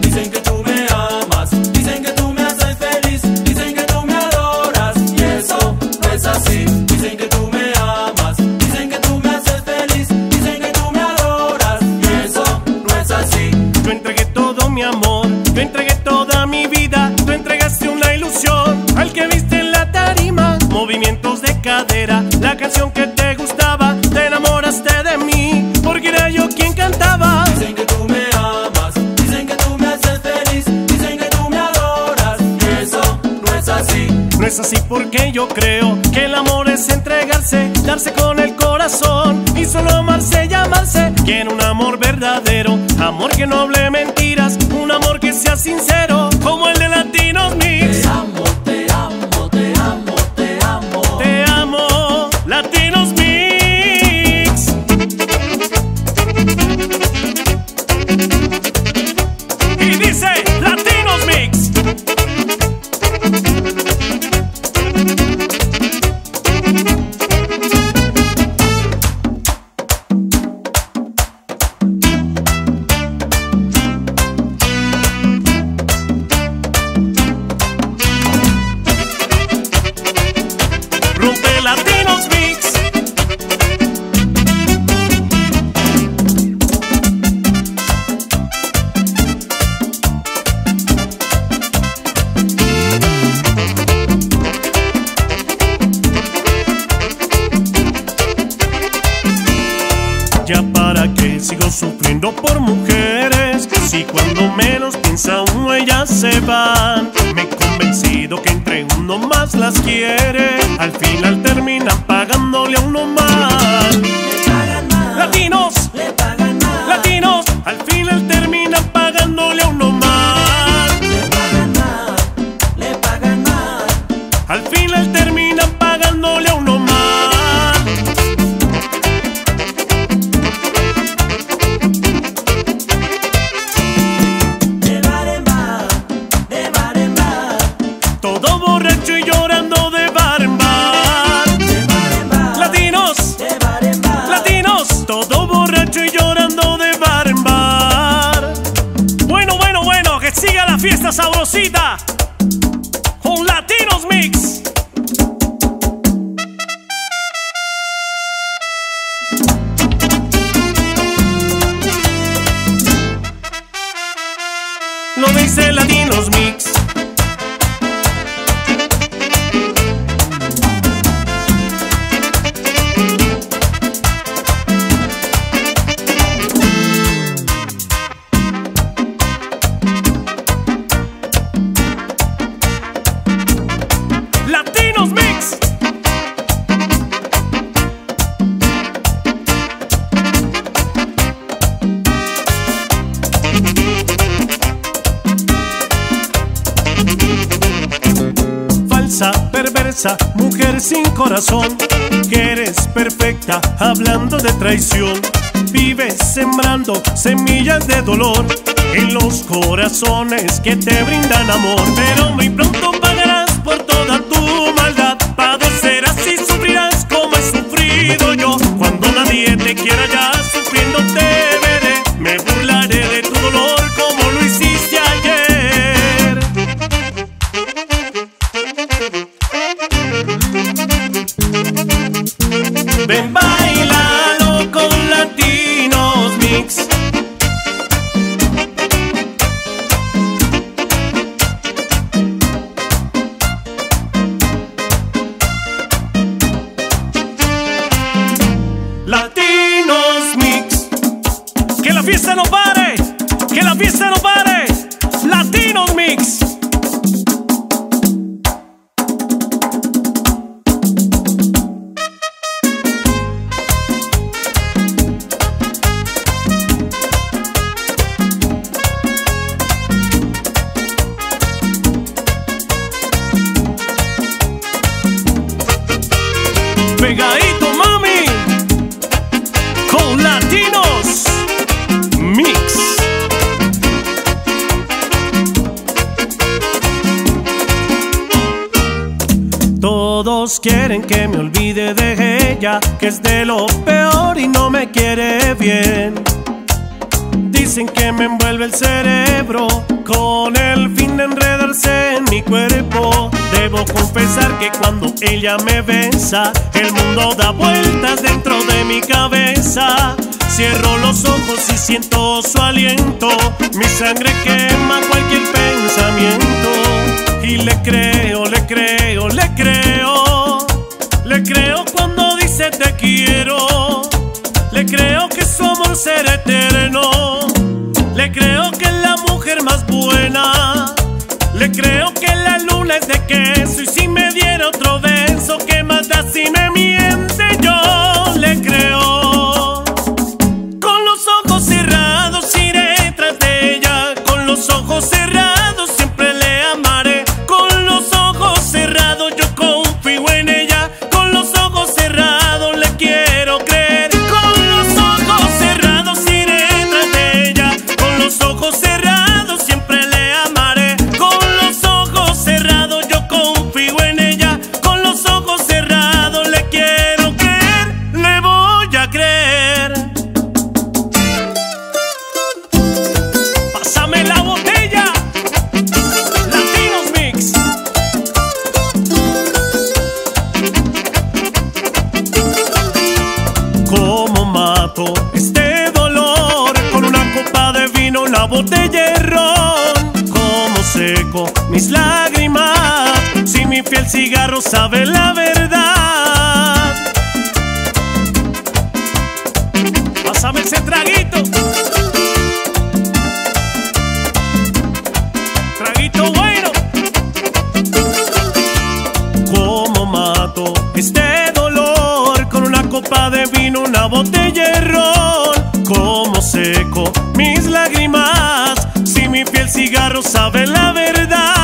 Dicen que tú me amas, dicen que tú me haces feliz, dicen que tú me adoras y eso no es así. Dicen que tú me amas, dicen que tú me haces feliz, dicen que tú me adoras y eso no es así. Yo entregué todo mi amor, yo entregué toda mi vida, tú entregaste una ilusión al que viste en la tarima, movimientos de cadera, la canción que es así porque yo creo que el amor es entregarse, darse con el corazón y solo amarse y amarse. Quiero un amor verdadero, amor que no hable mentiras, un amor que sea sincero, Ya para qué sigo sufriendo por mujeres. Si cuando menos piensa uno ellas se van. Me he convencido que entre uno más las quiere. Al final terminan pagándole a uno más fiesta mujer sin corazón, que eres perfecta hablando de traición. Vives sembrando semillas de dolor en los corazones que te brindan amor, pero muy pronto pagarás por toda tu maldad. Padecerás y sufrirás como he sufrido yo. Cuando nadie te quiera ya fiesta no pare. Que la fiesta no pare. Latinos Mix. Quieren que me olvide de ella, que es de lo peor y no me quiere bien. Dicen que me envuelve el cerebro con el fin de enredarse en mi cuerpo. Debo confesar que cuando ella me besa, el mundo da vueltas dentro de mi cabeza. Cierro los ojos y siento su aliento. Mi sangre quema cualquier pensamiento. Y le creo, le creo, que te quiero, le creo que su amor será eterno, le creo que es la mujer más buena, le creo que la luna es de queso. Y si me diera otro beso, ¿qué más da si me miente? mis lágrimas si mi fiel cigarro sabe la verdad. Pásame ese traguito. Traguito bueno. ¿Cómo mato este dolor? Con una copa de vino, una botella. sabe la verdad.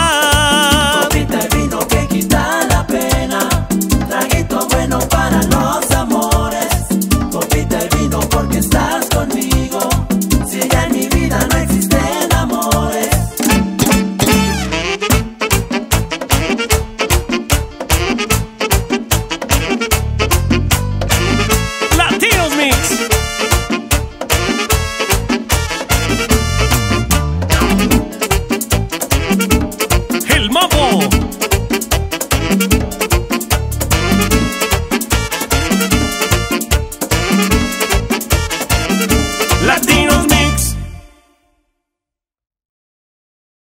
my.